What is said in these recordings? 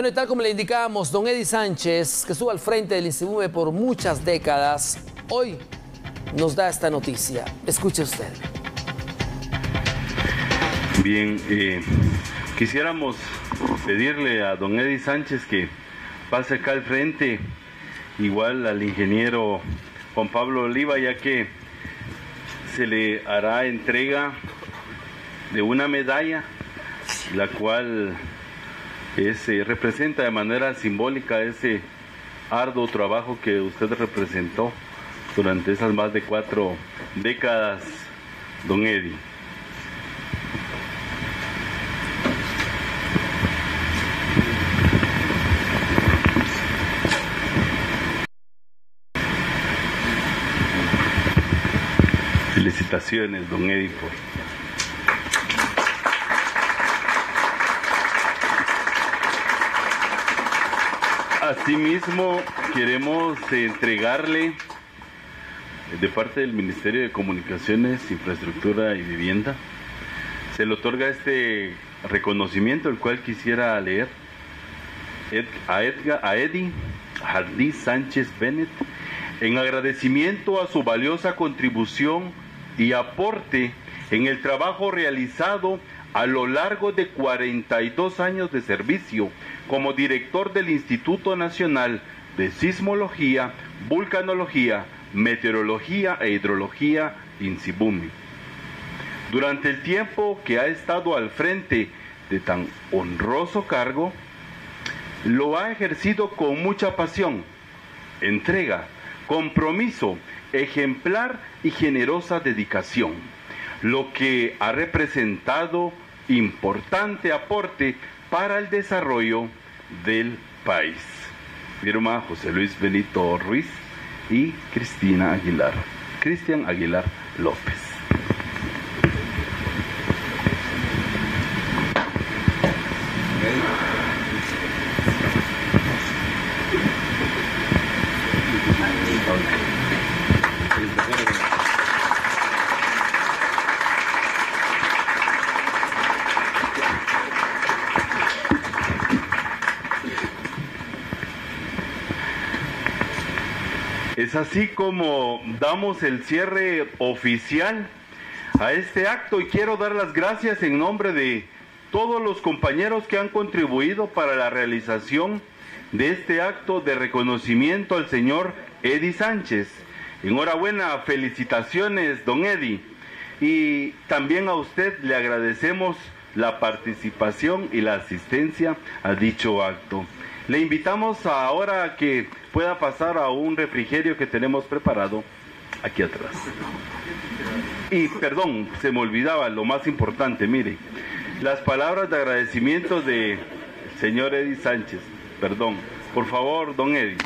Bueno, y tal como le indicábamos, don Eddie Sánchez, que estuvo al frente del INSIBUME por muchas décadas, hoy nos da esta noticia. Escuche usted. Bien, eh, quisiéramos pedirle a don Eddie Sánchez que pase acá al frente, igual al ingeniero Juan Pablo Oliva, ya que se le hará entrega de una medalla, la cual ese, representa de manera simbólica ese arduo trabajo que usted representó durante esas más de cuatro décadas, don Eddie. Felicitaciones, don Eddie, por Asimismo, queremos entregarle de parte del Ministerio de Comunicaciones, Infraestructura y Vivienda, se le otorga este reconocimiento, el cual quisiera leer a, a Eddie Jardí Sánchez Bennett, en agradecimiento a su valiosa contribución y aporte en el trabajo realizado a lo largo de 42 años de servicio como director del Instituto Nacional de Sismología, Vulcanología, Meteorología e Hidrología, INSIBUMI. Durante el tiempo que ha estado al frente de tan honroso cargo, lo ha ejercido con mucha pasión, entrega, compromiso, ejemplar y generosa dedicación, lo que ha representado importante aporte para el desarrollo del país. Firma José Luis Benito Ruiz y Cristina Aguilar. Cristian Aguilar López. Es así como damos el cierre oficial a este acto y quiero dar las gracias en nombre de todos los compañeros que han contribuido para la realización de este acto de reconocimiento al señor Eddie Sánchez. Enhorabuena, felicitaciones, don Eddie. Y también a usted le agradecemos la participación y la asistencia a dicho acto. Le invitamos ahora a que pueda pasar a un refrigerio que tenemos preparado aquí atrás. Y perdón, se me olvidaba lo más importante, mire, las palabras de agradecimiento de señor Eddie Sánchez. Perdón, por favor, don Eddie.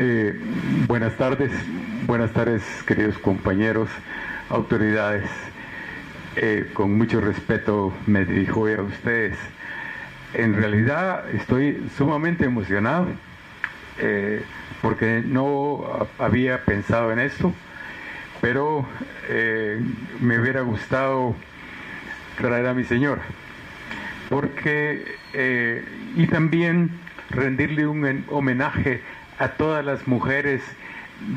Eh, buenas tardes, buenas tardes queridos compañeros, autoridades. Eh, con mucho respeto me dirijo a ustedes. En realidad estoy sumamente emocionado eh, porque no había pensado en esto, pero eh, me hubiera gustado traer a mi señora. Porque, y también rendirle un homenaje a todas las mujeres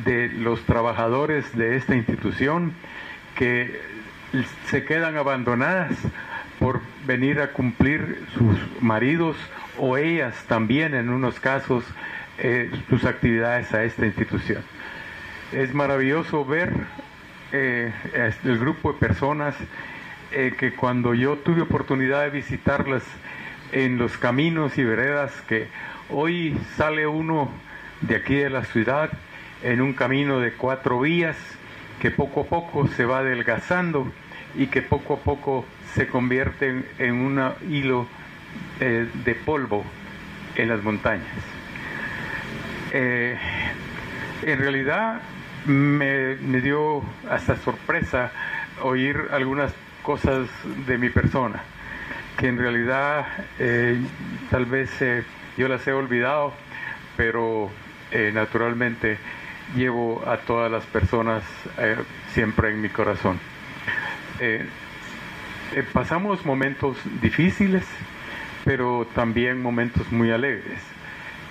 de los trabajadores de esta institución que se quedan abandonadas por venir a cumplir sus maridos o ellas también en unos casos eh, sus actividades a esta institución. Es maravilloso ver eh, el grupo de personas eh, que cuando yo tuve oportunidad de visitarlas en los caminos y veredas que hoy sale uno de aquí de la ciudad en un camino de cuatro vías que poco a poco se va adelgazando y que poco a poco se convierte en un hilo eh, de polvo en las montañas. Eh, en realidad me, dio hasta sorpresa oír algunas cosas de mi persona, que en realidad eh, tal vez yo las he olvidado, pero naturalmente llevo a todas las personas siempre en mi corazón. Eh, eh, pasamos momentos difíciles, pero también momentos muy alegres.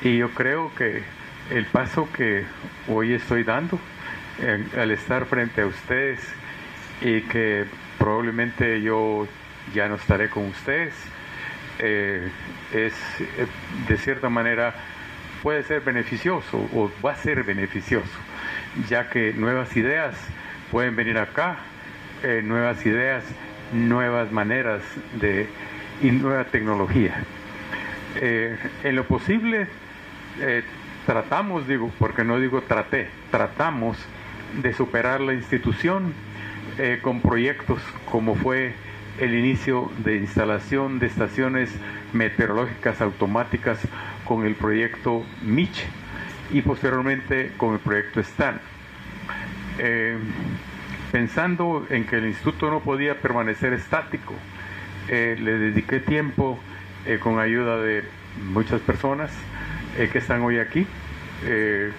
Y yo creo que el paso que hoy estoy dando al estar frente a ustedes y que probablemente yo ya no estaré con ustedes, eh, es eh, de cierta manera puede ser beneficioso o va a ser beneficioso, ya que nuevas ideas pueden venir acá, eh, nuevas ideas, nuevas maneras de y nueva tecnología. en lo posible tratamos, digo, porque no digo traté, tratamos de superar la institución con proyectos como fue el inicio de instalación de estaciones meteorológicas automáticas con el proyecto MICH y posteriormente con el proyecto STAN. Eh, pensando en que el instituto no podía permanecer estático, eh, le dediqué tiempo eh, con ayuda de muchas personas que están hoy aquí, el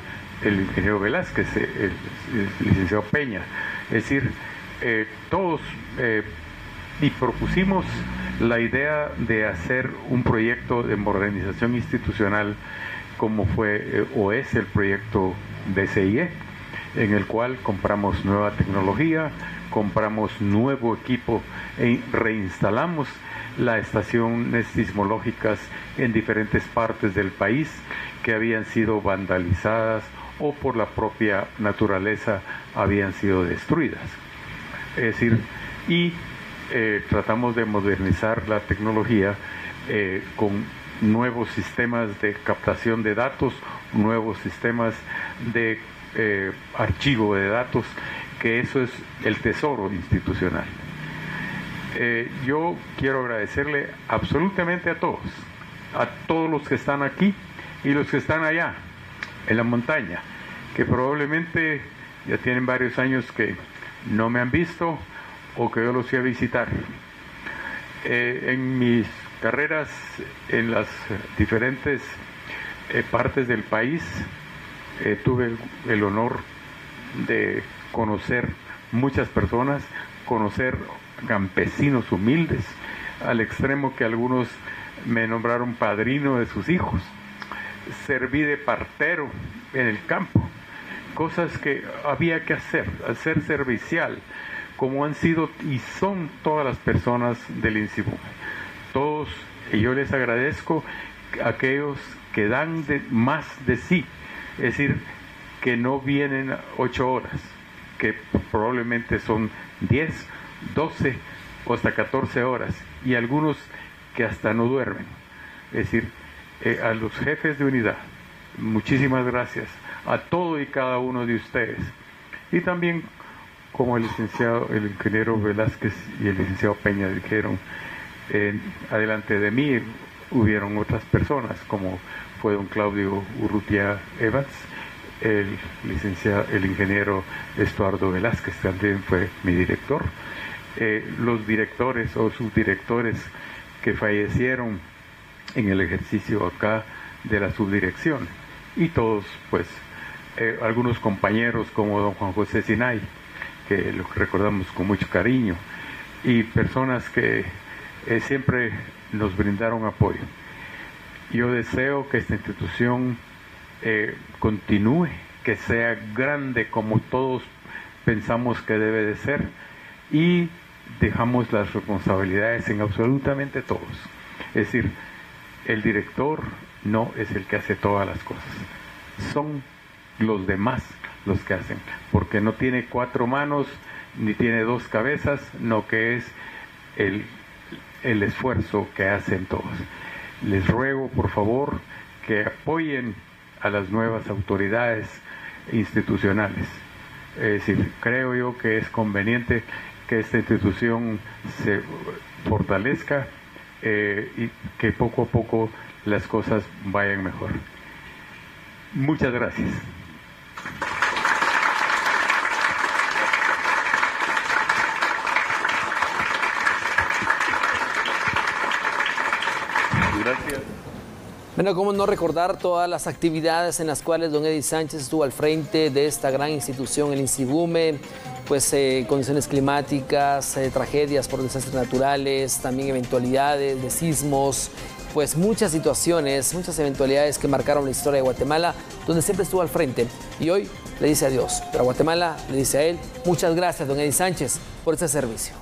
ingeniero Velázquez, el, el, licenciado Peña, es decir, todos y propusimos la idea de hacer un proyecto de modernización institucional como fue eh, o es el proyecto DCIE, en el cual compramos nueva tecnología, compramos nuevo equipo e reinstalamos las estaciones sismológicas en diferentes partes del país que habían sido vandalizadas o por la propia naturaleza habían sido destruidas. Es decir, y eh, tratamos de modernizar la tecnología eh, con nuevos sistemas de captación de datos, nuevos sistemas de eh, archivo de datos, que eso es el tesoro institucional. yo quiero agradecerle absolutamente a todos, a todos los que están aquí y los que están allá, en la montaña, que probablemente ya tienen varios años que no me han visto o que yo los fui a visitar. Eh, en mis carreras en las diferentes eh, partes del país eh, tuve el, honor de conocer muchas personas, conocer campesinos humildes, al extremo que algunos me nombraron padrino de sus hijos. Serví de partero en el campo, cosas que había que hacer, hacer servicial, como han sido y son todas las personas del INSIBUME. Todos, y yo les agradezco a aquellos que dan más de sí, es decir, que no vienen ocho horas, que probablemente son diez, doce o hasta catorce horas, y algunos que hasta no duermen. Es decir, eh, a los jefes de unidad, muchísimas gracias a todo y cada uno de ustedes. Y también como el licenciado, el ingeniero Velázquez y el licenciado Peña dijeron, adelante de mí hubieron otras personas, como fue don Claudio Urrutia Evans, el licenciado, el ingeniero Estuardo Velázquez también fue mi director, eh, los directores o subdirectores que fallecieron en el ejercicio acá de la subdirección y todos pues eh, algunos compañeros como don Juan José Sinay que lo recordamos con mucho cariño, y personas que eh, siempre nos brindaron apoyo. Yo deseo que esta institución eh, continúe, que sea grande como todos pensamos que debe de ser, y dejamos las responsabilidades en absolutamente todos. Es decir, el director no es el que hace todas las cosas, son los demás los que hacen, porque no tiene cuatro manos ni tiene dos cabezas, no que es el, el esfuerzo que hacen todos. Les ruego, por favor, que apoyen a las nuevas autoridades institucionales. Es decir, creo yo que es conveniente que esta institución se fortalezca eh, y que poco a poco las cosas vayan mejor. Muchas gracias. Bueno, cómo no recordar todas las actividades en las cuales don Eddie Sánchez estuvo al frente de esta gran institución, el INSIBUME, pues eh, condiciones climáticas, eh, tragedias por desastres naturales, también eventualidades de sismos, pues muchas situaciones, muchas eventualidades que marcaron la historia de Guatemala, donde siempre estuvo al frente. Y hoy le dice adiós, pero a Guatemala le dice a él, muchas gracias, don Eddie Sánchez, por este servicio.